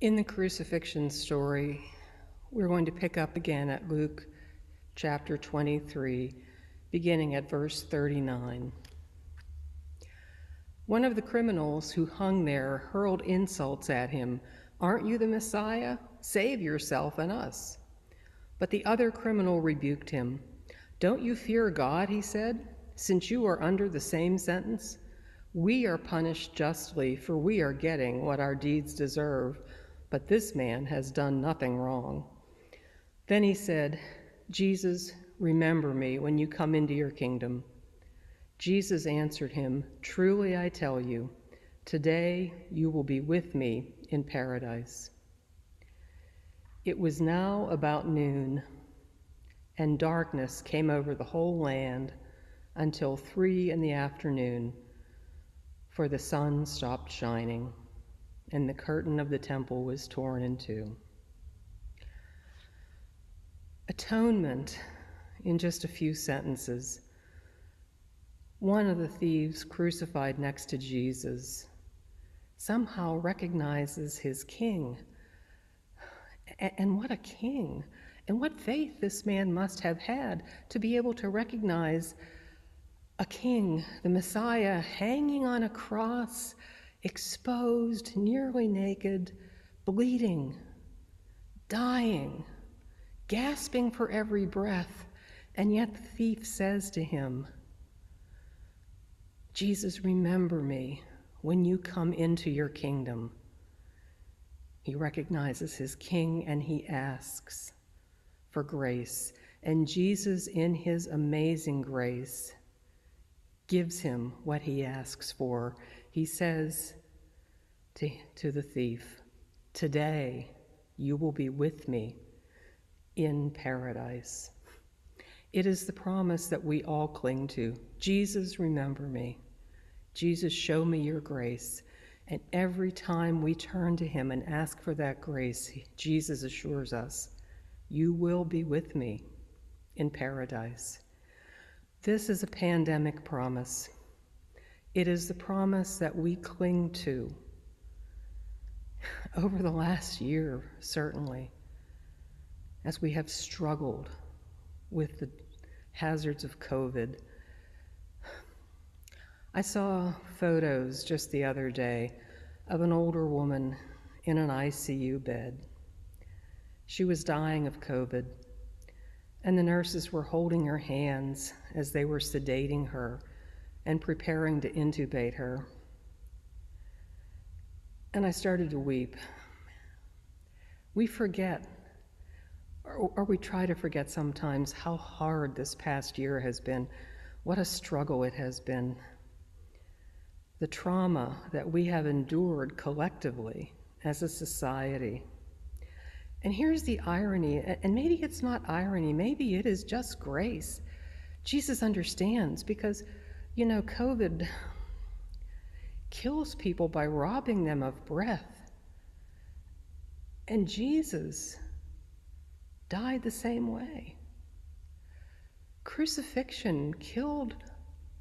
In the crucifixion story, we're going to pick up again at Luke chapter 23, beginning at verse 39. One of the criminals who hung there hurled insults at him Aren't you the Messiah? Save yourself and us. But the other criminal rebuked him. Don't you fear God, he said, since you are under the same sentence? We are punished justly, for we are getting what our deeds deserve but this man has done nothing wrong. Then he said, Jesus, remember me when you come into your kingdom. Jesus answered him, Truly I tell you, today you will be with me in paradise. It was now about noon, and darkness came over the whole land until three in the afternoon, for the sun stopped shining and the curtain of the temple was torn in two. Atonement, in just a few sentences. One of the thieves crucified next to Jesus somehow recognizes his king. And what a king! And what faith this man must have had to be able to recognize a king, the Messiah, hanging on a cross exposed, nearly naked, bleeding, dying, gasping for every breath. And yet the thief says to him, Jesus, remember me when you come into your kingdom. He recognizes his king and he asks for grace. And Jesus, in his amazing grace, gives him what he asks for he says to, to the thief, Today you will be with me in paradise. It is the promise that we all cling to. Jesus, remember me. Jesus, show me your grace. And every time we turn to him and ask for that grace, Jesus assures us, You will be with me in paradise. This is a pandemic promise. It is the promise that we cling to over the last year, certainly, as we have struggled with the hazards of COVID. I saw photos just the other day of an older woman in an ICU bed. She was dying of COVID, and the nurses were holding her hands as they were sedating her and preparing to intubate her. And I started to weep. We forget, or, we try to forget sometimes, how hard this past year has been, what a struggle it has been. The trauma that we have endured collectively as a society. And here's the irony, and maybe it's not irony, maybe it is just grace. Jesus understands because you know, COVID kills people by robbing them of breath. And Jesus died the same way. Crucifixion killed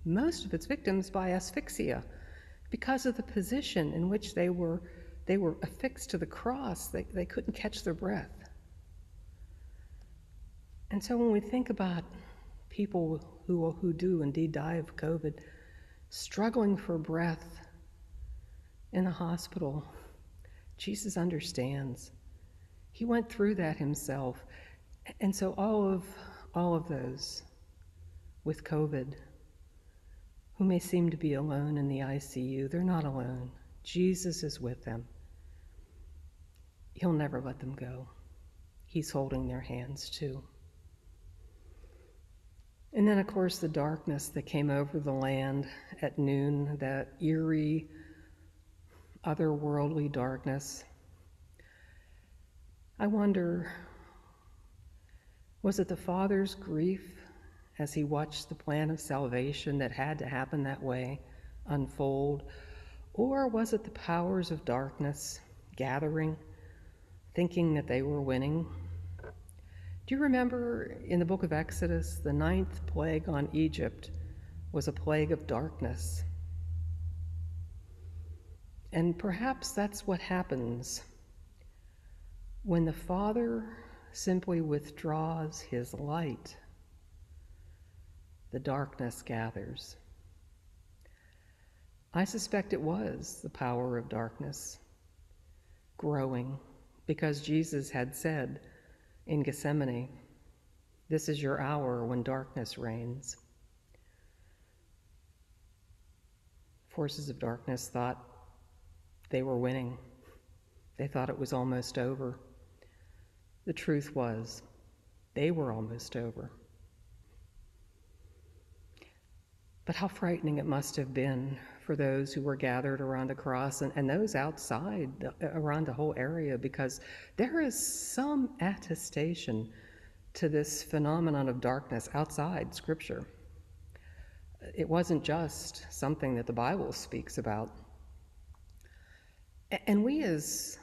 most of its victims by asphyxia because of the position in which they were, they were affixed to the cross. They, they couldn't catch their breath. And so when we think about people who, who do indeed die of COVID, struggling for breath in the hospital. Jesus understands. He went through that himself. And so all of all of those with COVID who may seem to be alone in the ICU, they're not alone. Jesus is with them. He'll never let them go. He's holding their hands too. And then, of course, the darkness that came over the land at noon, that eerie, otherworldly darkness. I wonder was it the Father's grief as he watched the plan of salvation that had to happen that way unfold? Or was it the powers of darkness gathering, thinking that they were winning? Do you remember in the book of Exodus, the ninth plague on Egypt was a plague of darkness? And perhaps that's what happens When the Father simply withdraws his light, the darkness gathers. I suspect it was the power of darkness growing because Jesus had said in Gethsemane, This is your hour when darkness reigns. Forces of darkness thought they were winning, they thought it was almost over. The truth was, they were almost over. But how frightening it must have been for those who were gathered around the cross and, and those outside the, around the whole area because there is some attestation to this phenomenon of darkness outside Scripture. It wasn't just something that the Bible speaks about. And we, as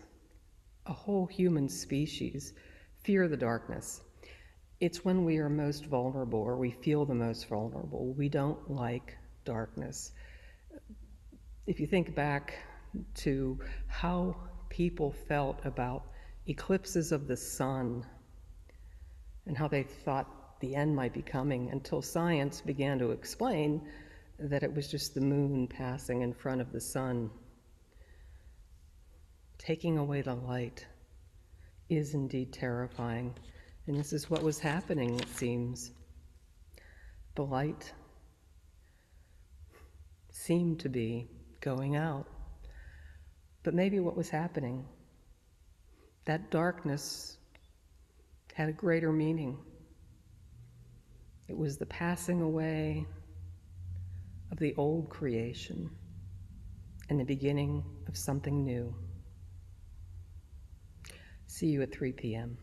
a whole human species, fear the darkness. It's when we are most vulnerable or we feel the most vulnerable. We don't like darkness. If you think back to how people felt about eclipses of the sun and how they thought the end might be coming until science began to explain that it was just the moon passing in front of the sun, taking away the light is indeed terrifying. And this is what was happening, it seems. The light seemed to be going out. But maybe what was happening, that darkness had a greater meaning. It was the passing away of the old creation and the beginning of something new. See you at 3 p.m.